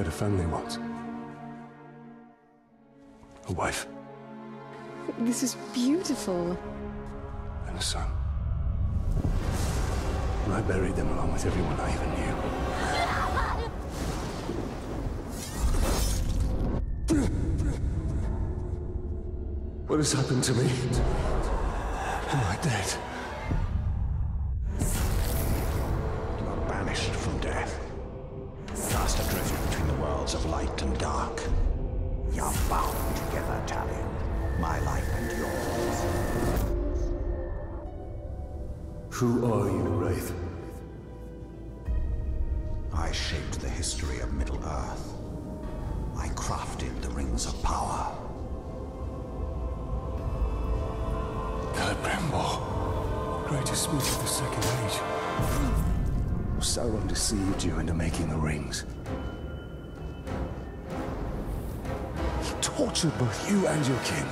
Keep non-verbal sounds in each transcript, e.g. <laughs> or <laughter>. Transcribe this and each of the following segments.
had a family once. A wife This is beautiful. and a son. And I buried them along with everyone I even knew. What has happened to me? Am I dead? Who are you, Wraith? I shaped the history of Middle-earth. I crafted the Rings of Power. Celebrimbor, greatest smith of the Second Age. Sauron deceived you into making the rings. He tortured both you and your kin.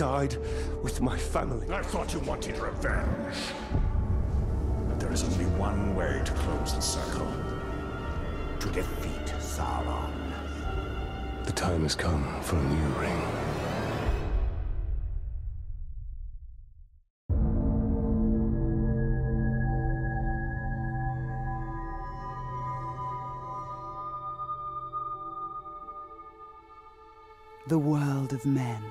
Died with my family. I thought you wanted revenge. But there is only one way to close the circle. To defeat Sauron. The time has come for a new ring. The world of men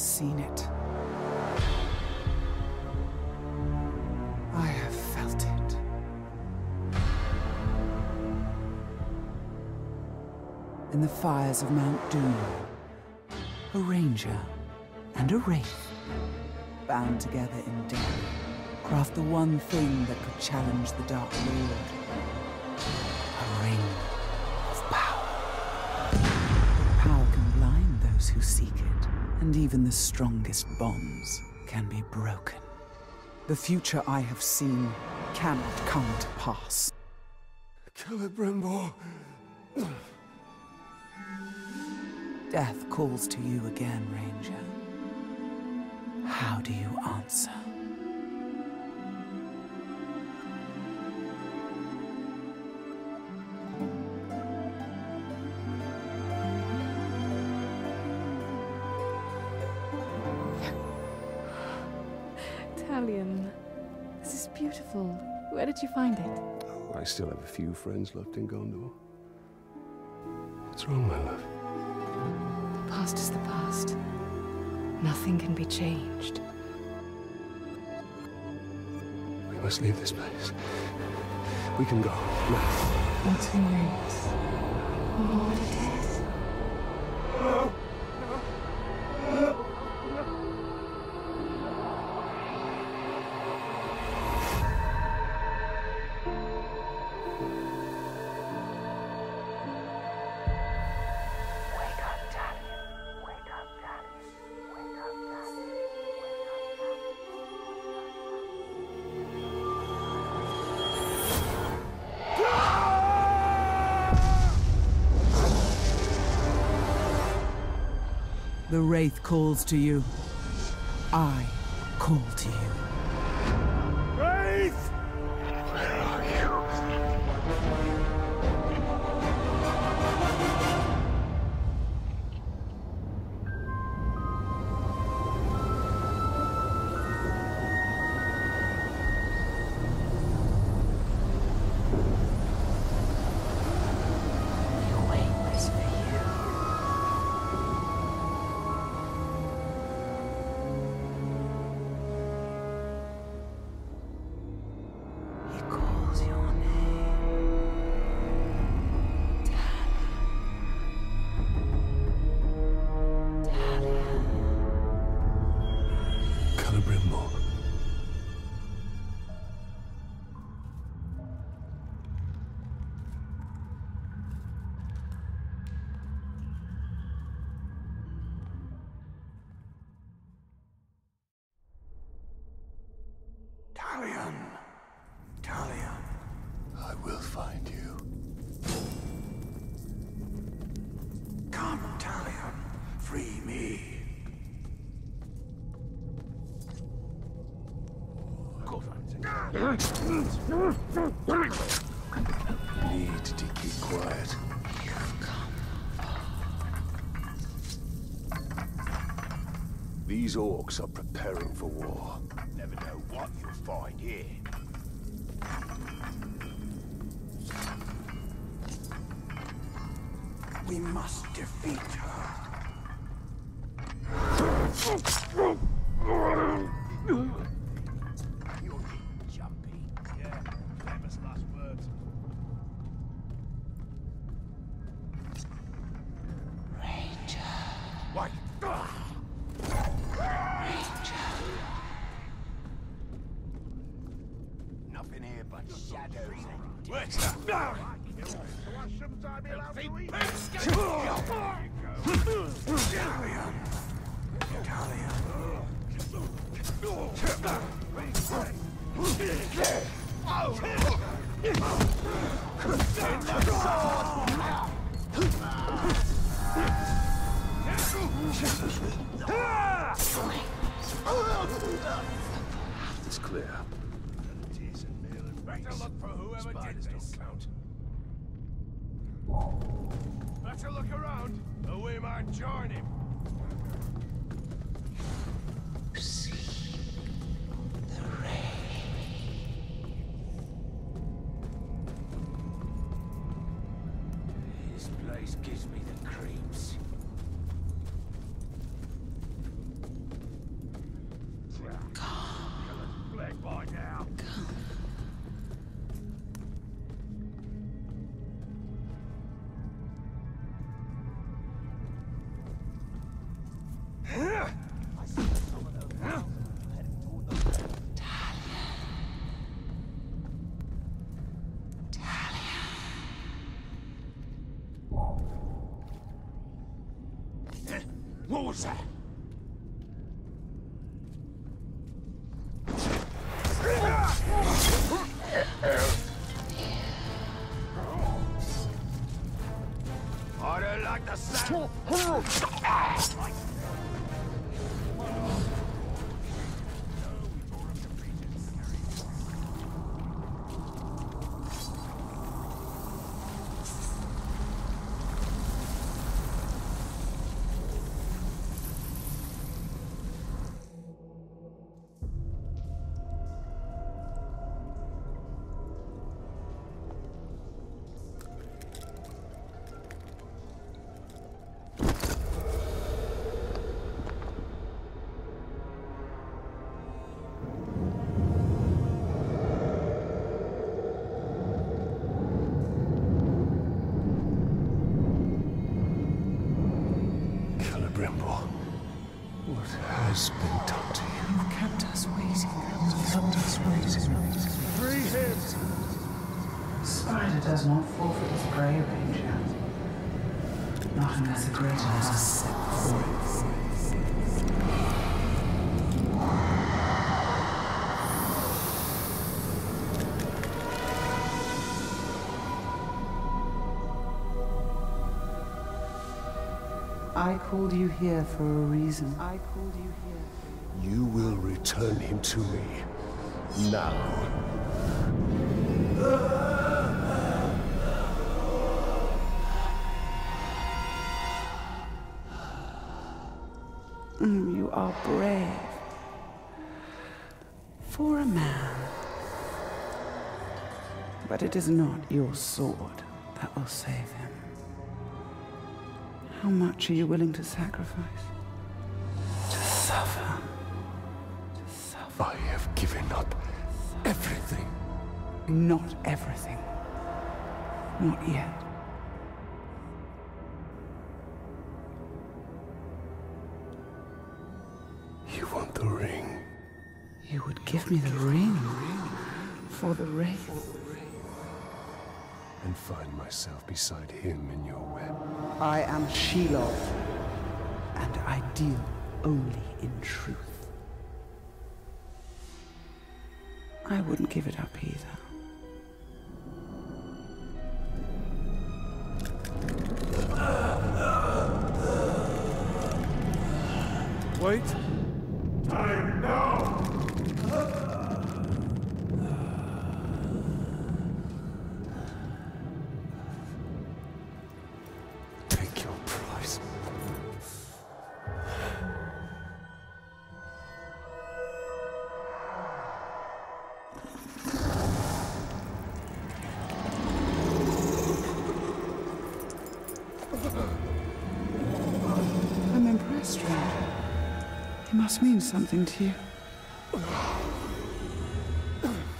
seen it. I have felt it. In the fires of Mount Doom, a ranger and a wraith, bound together in death, craft the one thing that could challenge the Dark Lord. And even the strongest bonds can be broken. The future I have seen cannot come to pass. Celebrimbor! Death calls to you again, Ranger. How do you answer? Talion, this is beautiful. Where did you find it? Oh, I still have a few friends left in Gondor. What's wrong, my love? The past is the past. Nothing can be changed. We must leave this place. We can go now. Who knows? What it is. The Wraith calls to you. I call to you. Need to keep quiet. These orcs are preparing for war. Never know what you'll find here. We must defeat her. This place gives me the creeps. I called you here for a reason. I called you here. You will return him to me. Now. Mm, You are brave. For a man. But it is not your sword that will save him. How much are you willing to sacrifice? To suffer. To suffer. I have given up everything. Not everything. Not yet. You want the ring? You would give me the ring for the wraith. And find myself beside him in your web. I am Shelob, and I deal only in truth. I wouldn't give it up either. Wait. Something to you.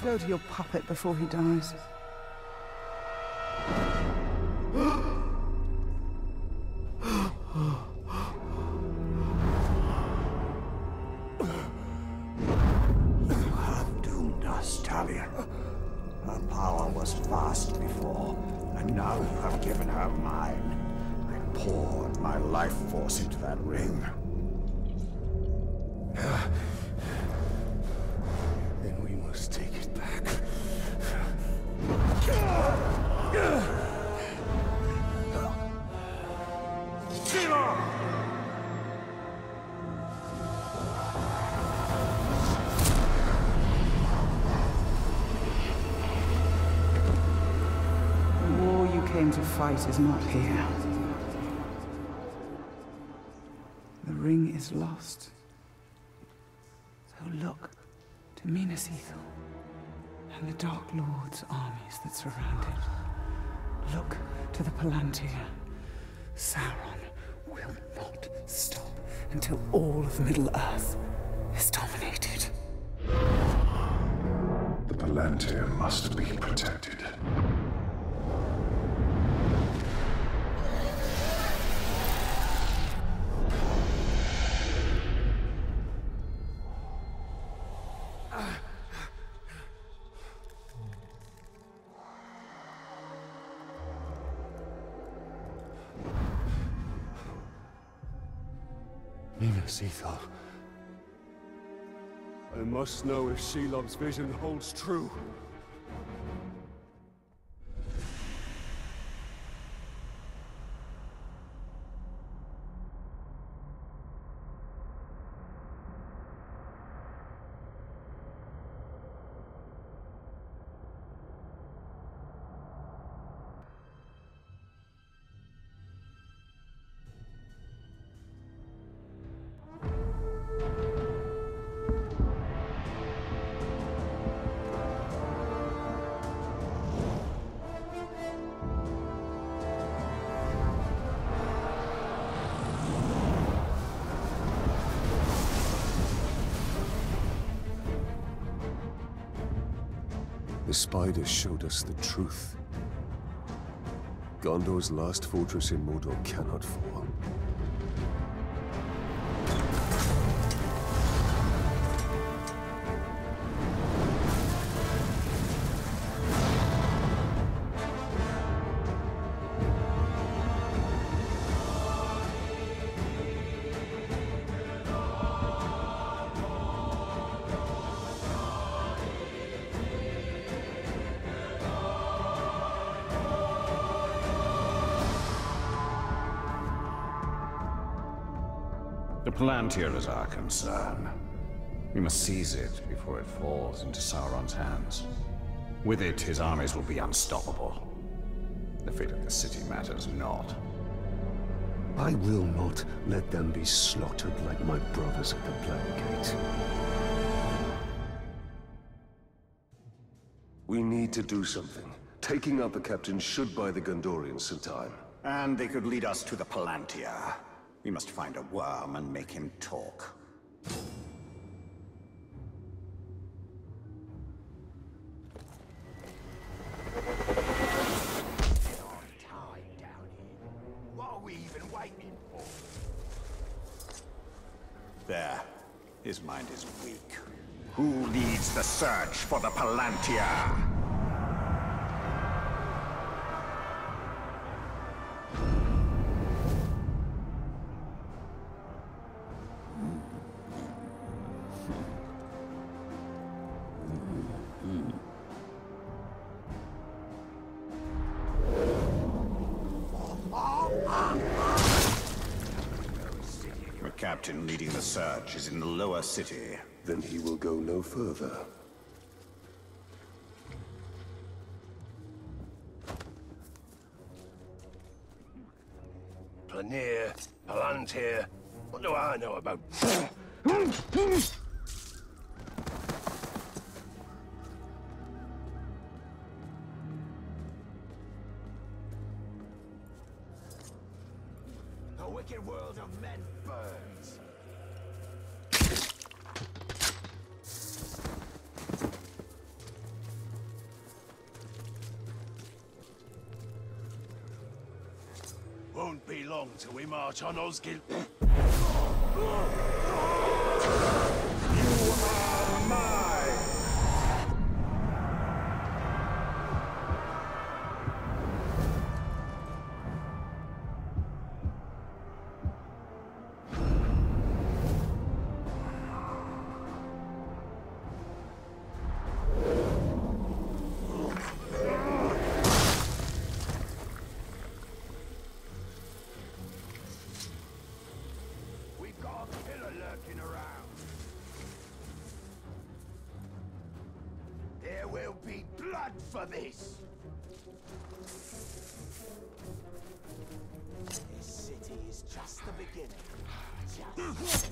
Go to your puppet before he dies. Fight is not here. The ring is lost. So look to Minas Ithil and the Dark Lord's armies that surround it. Look to the Palantir. Sauron will not stop until all of Middle-earth is dominated. The Palantir must be protected. Ithil. I must know if Shelob's vision holds true. The spider showed us the truth. Gondor's last fortress in Mordor cannot fall. The Palantir is our concern. We must seize it before it falls into Sauron's hands. With it, his armies will be unstoppable. The fate of the city matters not. I will not let them be slaughtered like my brothers at the Black Gate. We need to do something. Taking out the captain should buy the Gondorians some time. And they could lead us to the Palantir. We must find a worm and make him talk. What are we even waiting for? There. His mind is weak. Who leads the search for the Palantir? Is in the lower city. Then he will go no further. Planir, Palantir. What do I know about... <laughs> long till we march on Osgil. For this. This city is just the beginning. I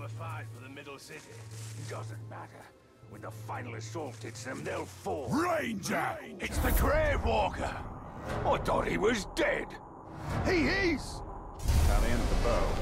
really put up a fight for the middle city. Doesn't matter. When the final assault hits them, they'll fall. Ranger! It's the Grave Walker! I thought he was dead. He is! Talion the bow.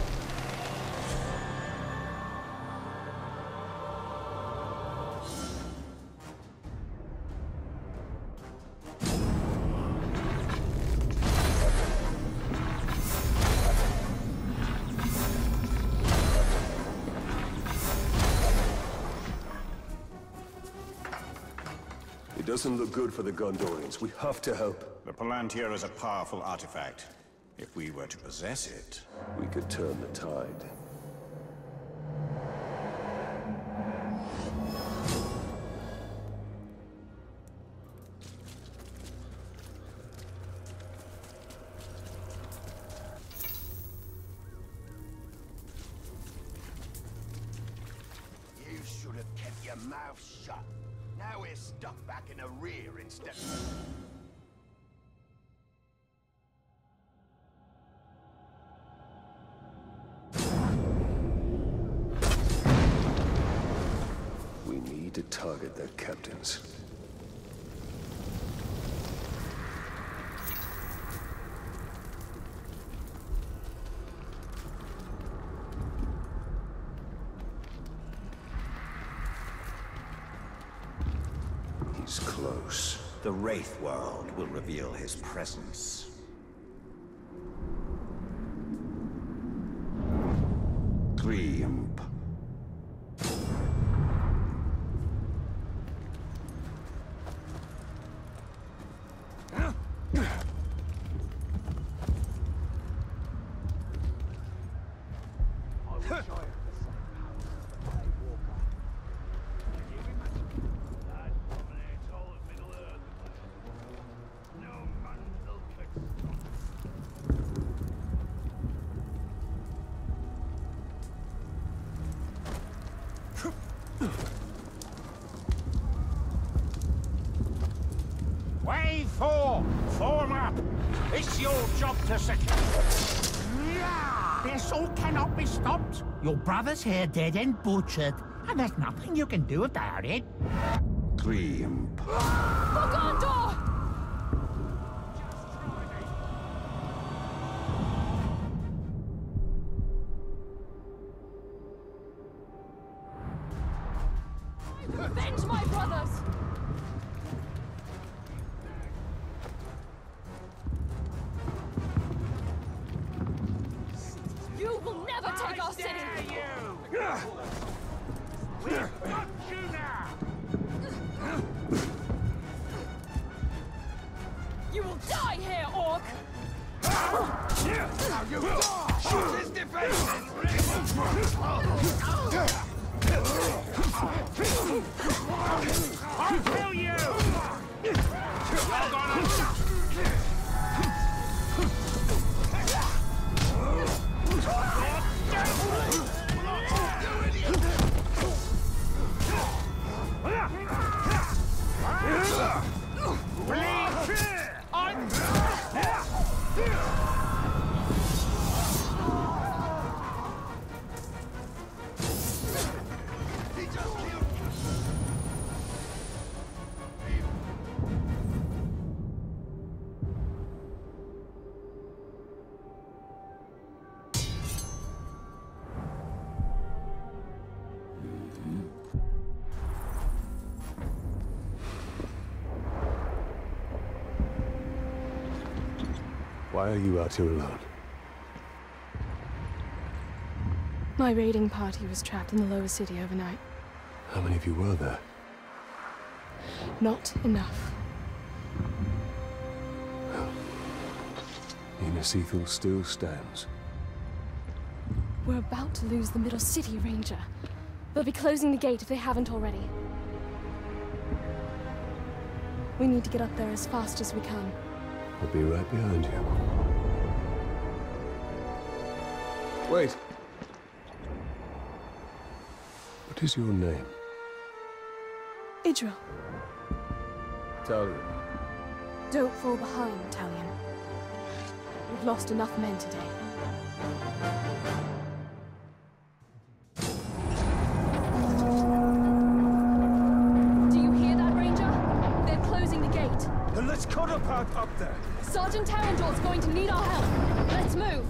Doesn't look good for the Gondorians. We have to help. The Palantir is a powerful artifact. If we were to possess it, We could turn the tide. Target their captains. He's close. the Wraith world will reveal his presence. Griump. That dominates all of Middle-earth. No man will catch Wave four! Form up! It's your job to secure. Yeah! This all cannot be stopped. Your brother's here dead and butchered, and there's nothing you can do about it. Griump. You Why are you out here alone? My raiding party was trapped in the lower city overnight. How many of you were there? Not enough. Minas Ithil still stands. We're about to lose the Middle City, Ranger. They'll be closing the gate if they haven't already. We need to get up there as fast as we can. I'll be right behind you. Wait. What is your name? Idril, Talion. don't fall behind, Talion. We've lost enough men today. Out up there. Sergeant Tarandor's going to need our help. Let's move.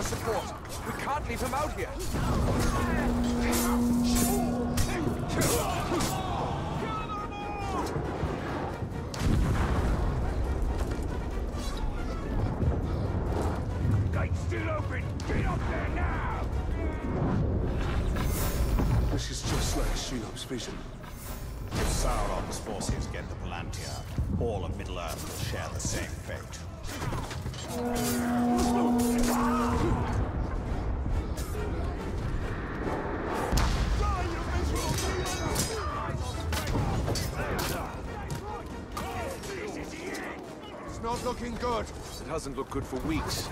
Our support. We can't leave him out here. Gate's still open! Get up there now! This is just like Shelob's vision. If Sauron's forces get the Palantir, all of Middle-earth will share the same fate. Hasn't looked good for weeks.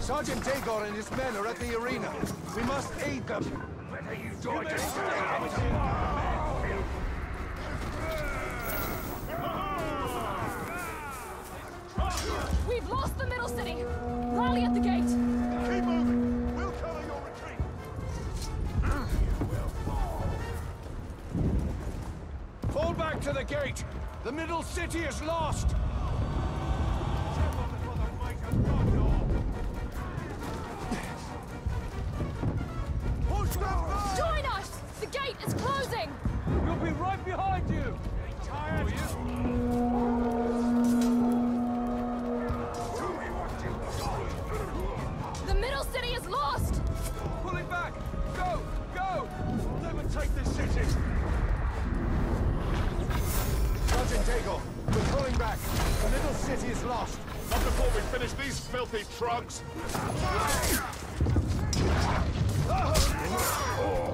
Sergeant Dagor and his men are at the arena. We must aid them. Whether you join We've lost the Middle City. Rally at the gate. Keep moving. We'll cover your retreat. Fall back to the gate. The middle city is lost. City is lost. Not before we finish these filthy trugs. They're oh.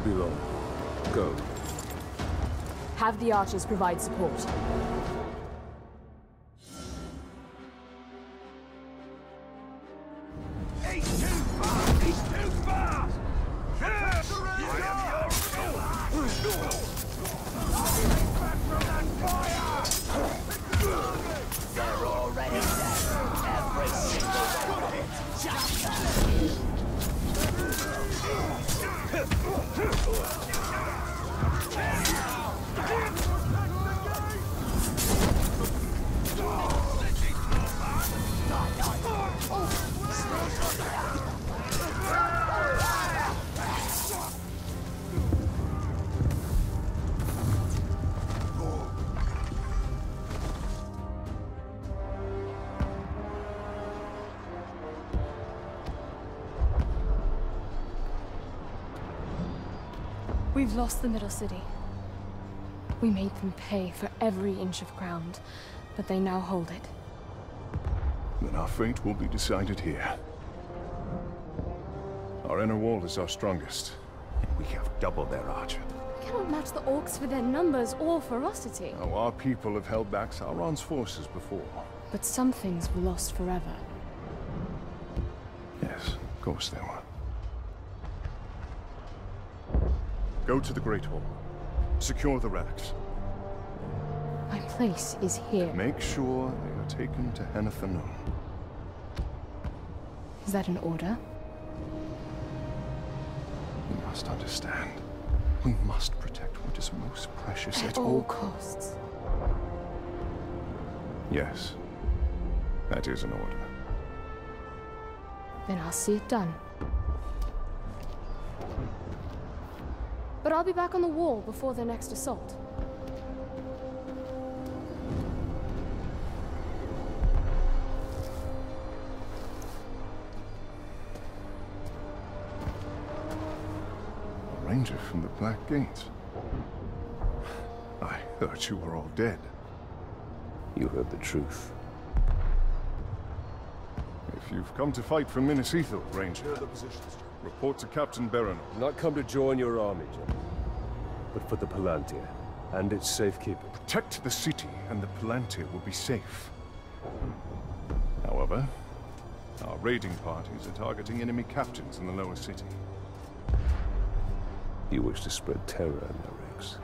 Won't be long. Go. Have the archers provide support. We've lost the Middle City. We made them pay for every inch of ground, but they now hold it. Then our fate will be decided here. Our inner wall is our strongest. And we have double their archer. We cannot match the orcs for their numbers or ferocity. Now, our people have held back Sauron's forces before. But some things were lost forever. Yes, of course they were. Go to the Great Hall. Secure the relics. My place is here. Make sure they are taken to Henneth Annûn. Is that an order? You must understand. We must protect what is most precious At at all all costs. Yes. That is an order. Then I'll see it done. But I'll be back on the wall before their next assault. A ranger from the Black Gate. I thought you were all dead. You heard the truth. If you've come to fight for Minas Ithil, Ranger, report to Captain Baranor. Not come to join your army, General, but for the Palantir and its safekeeping. Protect the city, and the Palantir will be safe. However, our raiding parties are targeting enemy captains in the lower city. You wish to spread terror in their ranks.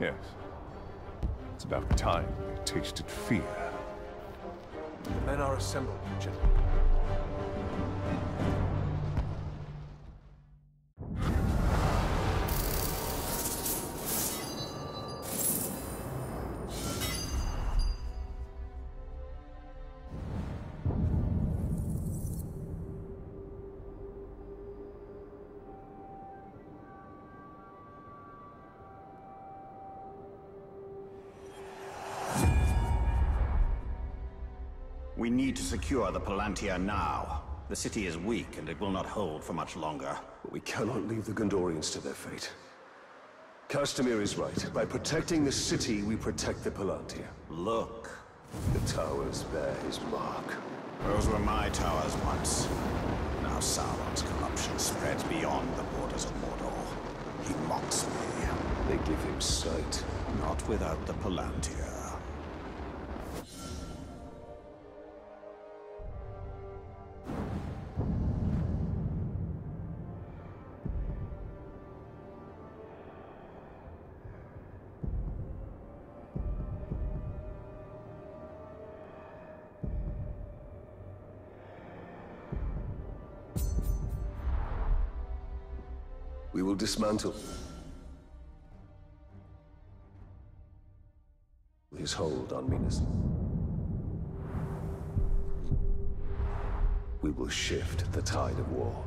Yes. It's about time they tasted fear. The men are assembled, General. Secure the Palantir now. The city is weak, and it will not hold for much longer. But we cannot leave the Gondorians to their fate. Castamir is right. By protecting the city, we protect the Palantir. Look. The towers bear his mark. Those were my towers once. Now Sauron's corruption spreads beyond the borders of Mordor. He mocks me. They give him sight. Not without the Palantir. Dismantle his hold on Minas. We will shift the tide of war.